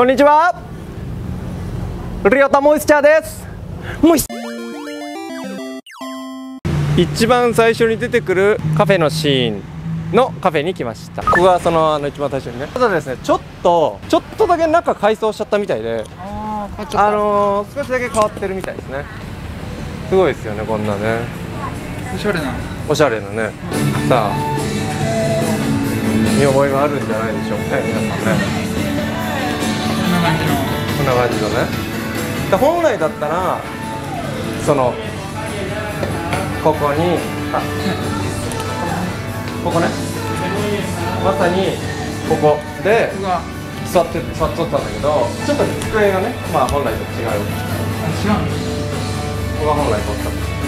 こんにちは。リオタモイスチャーです。一番最初に出てくるカフェのシーンのカフェに来ました。ここがそのあの一番最初にね。ただですねちょっとちょっとだけ中改装しちゃったみたいであのー、少しだけ変わってるみたいですね。すごいですよねこんなね。おしゃれな。おしゃれなね。さあ見覚えがあるんじゃないでしょうかね皆さんね感じの。こんな感じのねで本来だったらそのここにあここねまさにここで。座って座っとったんだけどちょっと机がねまあ本来と違うあ、違う。ここが本来取った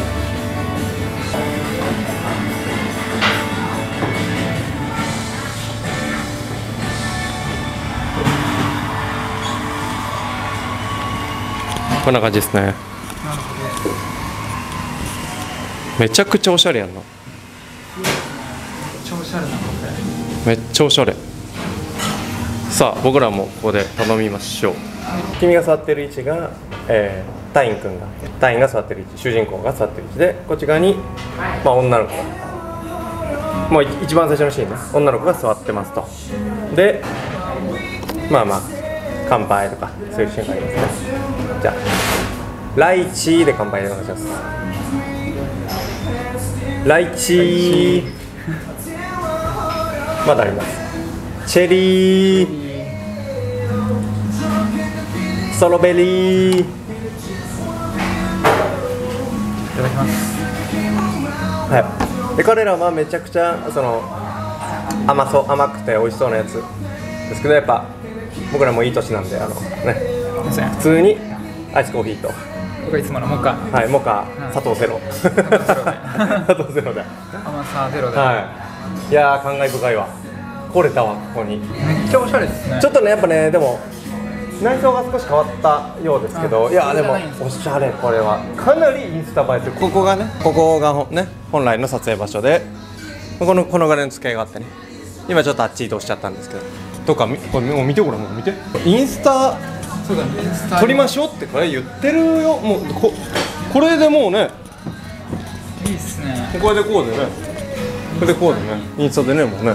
こんな感じですね。なるほめちゃくちゃおしゃれやんな。めっちゃおしゃれさあ僕らもここで頼みましょう。君が座ってる位置が、えー、タイン君がタインが座ってる位置主人公が座ってる位置でこっち側に、まあ、女の子。がもうい一番最初のシーンね。女の子が座ってますと。でまあまあ乾杯とかそういうシーンがありますねじゃあライチーで乾杯でお願いします。ライチー。まだあります。チェリー。ストロベリー。いただきます。はい。で彼らはめちゃくちゃその甘そう甘くて美味しそうなやつ。ですけどやっぱ僕らもいい年なんであのね。普通にアイスコーヒーと。僕はいつものモカ。はいモカ。うん砂糖ゼロ。糖ゼロで。砂糖ゼロで。甘さゼロで。はい。いやー感慨深いわ。来れたわここに。めっちゃおしゃれですね。ちょっとねやっぱねでも内装が少し変わったようですけどあい。やでもおしゃれこれは。かなりインスタ映えする。ここがねここがね本来の撮影場所でこのこのぐらいの机があってね。今ちょっとあっち移動しちゃったんですけど。とかみこれもう見てこれもう見て。インスタそうだ、インスタ。撮りましょうってこれ言ってるよもうここれでもうねいいっすね。これでこうでねこれでこうでねインスタでねもうね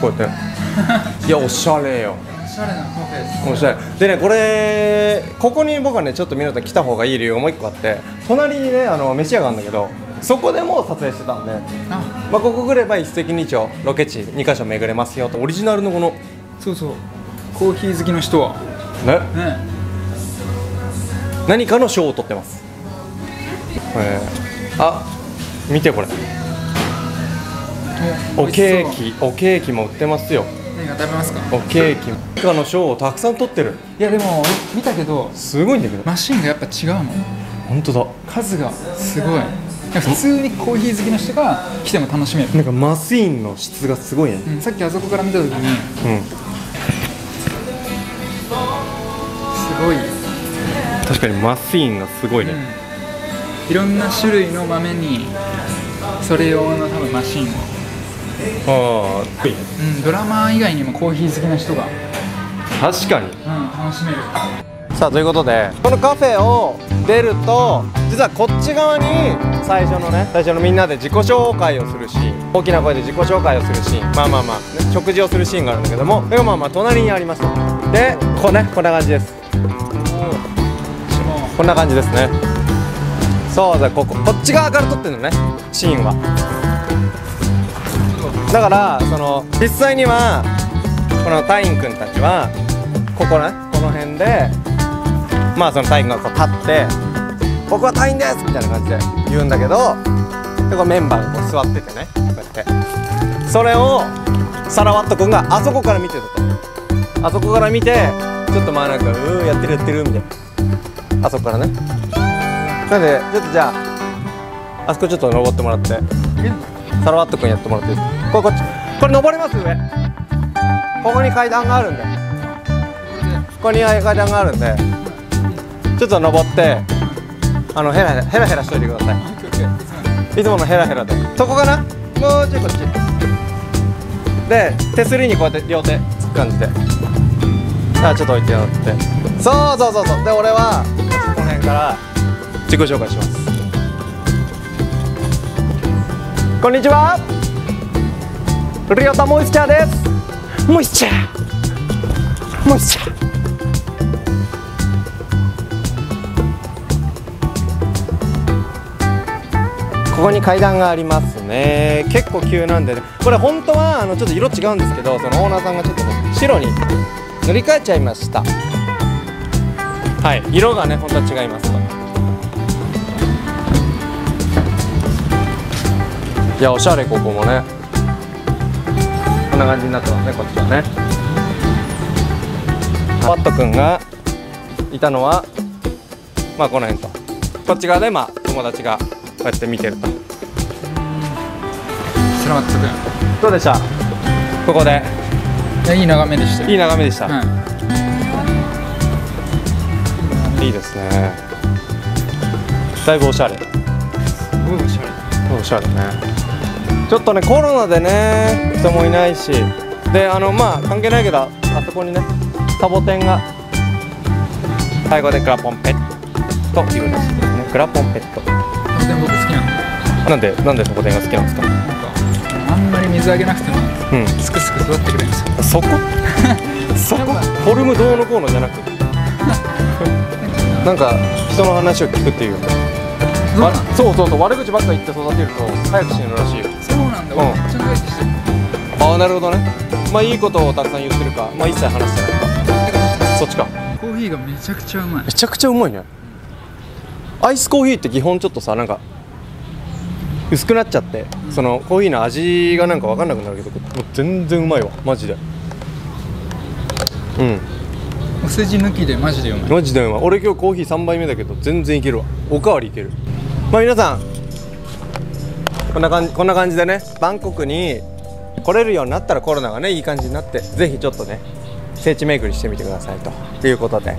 こうやって いやおしゃれよおしゃれなカフェです。面白いでねこれここに僕はねちょっと皆さん来た方がいい理由がもう一個あって隣にねあの飯屋があるんだけどそこでも撮影してたんで、あ、まあ、ここ来れば一石二鳥ロケ地2カ所巡れますよとオリジナルのこのそうそう。コーヒー好きの人は。ねね。何かの賞を取ってますえーあ見てこれおケーキおケーキも売ってますよ何か食べますか？おケーキ何かの賞をたくさん取ってるいや、でも、見たけど。すごいんだけどマシンがやっぱ違うの。本当だ数がすごい。普通にコーヒー好きの人が来ても楽しめる。なんかマシーンの質がすごいねうん、さっきあそこから見た時にうんごい、確かにマシーンがすごいね、うん、いろんな種類の豆にそれ用の多分マシンを、ああうん、ドラマー以外にもコーヒー好きな人が、確かに。うん、楽しめる。さあということでこのカフェを出ると実はこっち側に最初のね最初のみんなで自己紹介をするシーン大きな声で自己紹介をするシーンまあまあまあ、ね、食事をするシーンがあるんだけどもそれがまあまあ隣にありますと。でこうねこんな感じですこんな感じですね。そうだこここっち側から撮ってるのね。シーンは。だからその実際にはこのタインくんたちはここねこの辺でまあそのタインがこう立って「僕はタインです!」みたいな感じで言うんだけどでこメンバーがこう座っててねこうやって。それをサラワットくんがあそこから見てたと。あそこから見てちょっとまあなんか「うーやってるやってる」みたいな。あそこからね。なんでちょっとじゃああそこちょっと登ってもらって。サラワットくんやってもらって。いいですかこれこっち。これ登れます？上。ここに階段があるんで。ここに階段があるんで。ちょっと登ってあのヘラヘラヘラヘラしといてください。いつものヘラヘラで。そこかな？もうちょいこっち。で手すりにこうやって両手つく感じであちょっと置いてやって。そうそうそうそう。で俺はこの辺から自己紹介します。こんにちは。リオタモイスチャーです。モイスチャー。モイスチャー。ここに階段がありますね。結構急なんでね。これ本当はあのちょっと色違うんですけどそのオーナーさんがちょっとね白に塗り替えちゃいました。はい色がね本当は違います。いやおしゃれここもね。こんな感じになってますねこっちはね。パットくんがいたのはまあこの辺と。こっち側でまあ友達がこうやって見てると。スラマットどうでした？ここで君いい眺めでしたよ。いい眺めでした、はいいいですね。だいぶおしゃれ。すごいおしゃれ。おしゃれね。ちょっとねコロナでね人もいないし。であのまあ関係ないけどあそこにねサボテンが最後でクラポンペット。というらしいですね。クラポンペット。サボテン僕好きなんで。なんでなんでサボテンが好きなんですか？水あげなくてもうん。すくすく育ってくれるんです。よそこ？そこ？フォルムどうのこうのじゃなく？なんか人の話を聞くっていう。そうなんわそうそうそう。悪口ばっか言って育てると早く死ぬらしいよ。そうなんだ。うん。俺めっちゃ長生きして。るああなるほどね。まあいいことをたくさん言ってるかまあ一切話してない。かそっちか。コーヒーがめちゃくちゃうまい。めちゃくちゃうまいね。アイスコーヒーって基本ちょっとさなんか薄くなっちゃって、そのコーヒーの味がなんか分かんなくなるけどもう全然うまいわマジで。うん。お世辞抜きでマジでうまい。マジでうまい。俺今日コーヒー3杯目だけど全然いけるわ。おかわりいける。まあ皆さんこんな感じこんな感じでねバンコクに来れるようになったらコロナがねいい感じになってぜひちょっとね聖地巡りしてみてくださいということで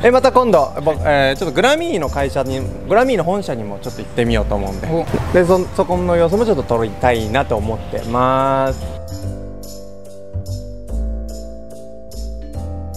えまた今度、ぼえーちょっとグラミーの会社にグラミーの本社にもちょっと行ってみようと思うんで。お。でそそこの様子もちょっと撮りたいなと思ってます